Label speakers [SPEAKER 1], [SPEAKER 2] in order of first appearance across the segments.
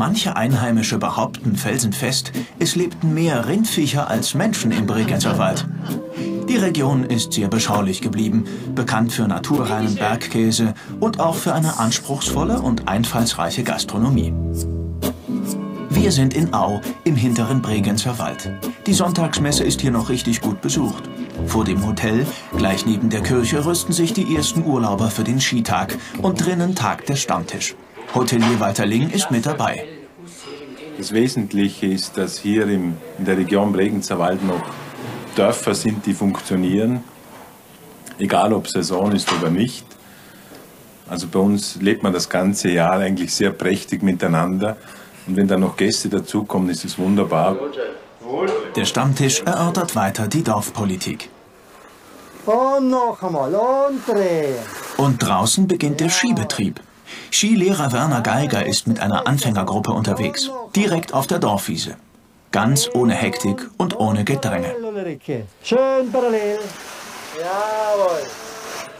[SPEAKER 1] manche Einheimische behaupten felsenfest, es lebten mehr Rindviecher als Menschen im Bregenzer Wald. Die Region ist sehr beschaulich geblieben, bekannt für naturreinen Bergkäse und auch für eine anspruchsvolle und einfallsreiche Gastronomie. Wir sind in Au im hinteren Bregenzer Wald. Die Sonntagsmesse ist hier noch richtig gut besucht. Vor dem Hotel, gleich neben der Kirche, rüsten sich die ersten Urlauber für den Skitag und drinnen tagt der Stammtisch. Hotelier Walter Ling ist mit dabei.
[SPEAKER 2] Das Wesentliche ist, dass hier im, in der Region Bregenzer Wald noch Dörfer sind, die funktionieren, egal ob Saison ist oder nicht. Also bei uns lebt man das ganze Jahr eigentlich sehr prächtig miteinander. Und wenn dann noch Gäste dazukommen, ist es wunderbar.
[SPEAKER 1] Der Stammtisch erörtert weiter die Dorfpolitik.
[SPEAKER 3] Und noch einmal und drehen.
[SPEAKER 1] Und draußen beginnt der Skibetrieb. Skilehrer Werner Geiger ist mit einer Anfängergruppe unterwegs, direkt auf der Dorfwiese. Ganz ohne Hektik und ohne Gedränge.
[SPEAKER 3] Schön parallel. Jawohl.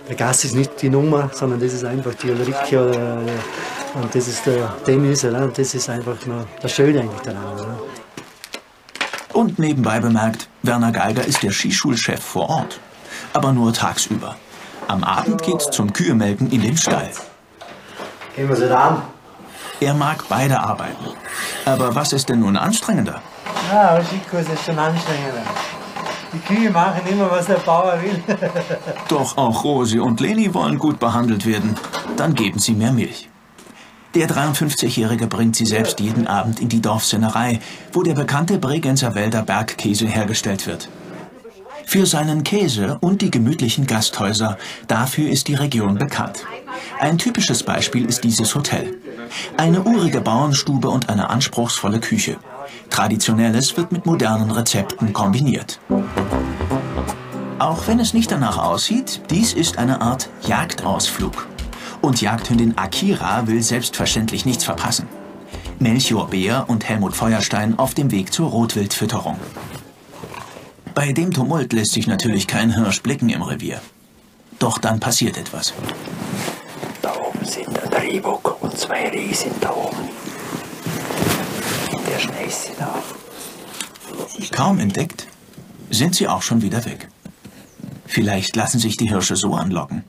[SPEAKER 4] Der Gas ist nicht die Nummer, sondern das ist einfach die Ulrike äh, und das ist der Dennis. Und das ist einfach nur das Schöne eigentlich daran.
[SPEAKER 1] Und nebenbei bemerkt, Werner Geiger ist der Skischulchef vor Ort. Aber nur tagsüber. Am Abend geht's zum Kühemelken in den Stall.
[SPEAKER 4] Gehen wir sie an.
[SPEAKER 1] Er mag beide Arbeiten. Aber was ist denn nun anstrengender?
[SPEAKER 3] Ja, Skikurs ist schon anstrengender. Die Kühe machen immer, was der Bauer will.
[SPEAKER 1] Doch auch Rosi und Leni wollen gut behandelt werden. Dann geben sie mehr Milch. Der 53-Jährige bringt sie selbst jeden Abend in die Dorfsennerei, wo der bekannte Bregenzer Wälder Bergkäse hergestellt wird. Für seinen Käse und die gemütlichen Gasthäuser, dafür ist die Region bekannt. Ein typisches Beispiel ist dieses Hotel. Eine urige Bauernstube und eine anspruchsvolle Küche. Traditionelles wird mit modernen Rezepten kombiniert. Auch wenn es nicht danach aussieht, dies ist eine Art Jagdausflug. Und Jagdhündin Akira will selbstverständlich nichts verpassen. Melchior Beer und Helmut Feuerstein auf dem Weg zur Rotwildfütterung. Bei dem Tumult lässt sich natürlich kein Hirsch blicken im Revier. Doch dann passiert etwas.
[SPEAKER 5] Da oben sind ein Rehbock und zwei Riesen da oben. In der Schneiße da.
[SPEAKER 1] Kaum entdeckt, sind sie auch schon wieder weg. Vielleicht lassen sich die Hirsche so anlocken.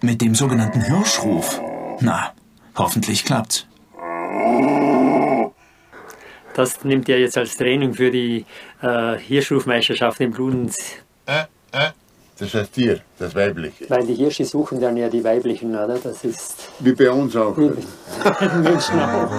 [SPEAKER 1] Mit dem sogenannten Hirschruf. Na, hoffentlich klappt's.
[SPEAKER 6] Das nimmt er jetzt als Training für die äh, Hirschrufmeisterschaft in Bludenz.
[SPEAKER 7] Äh, äh, das ist das Tier, das weibliche.
[SPEAKER 6] Weil die Hirsche suchen dann ja die weiblichen, oder? Das ist.
[SPEAKER 7] Wie bei uns auch.
[SPEAKER 6] Wie Menschen auch.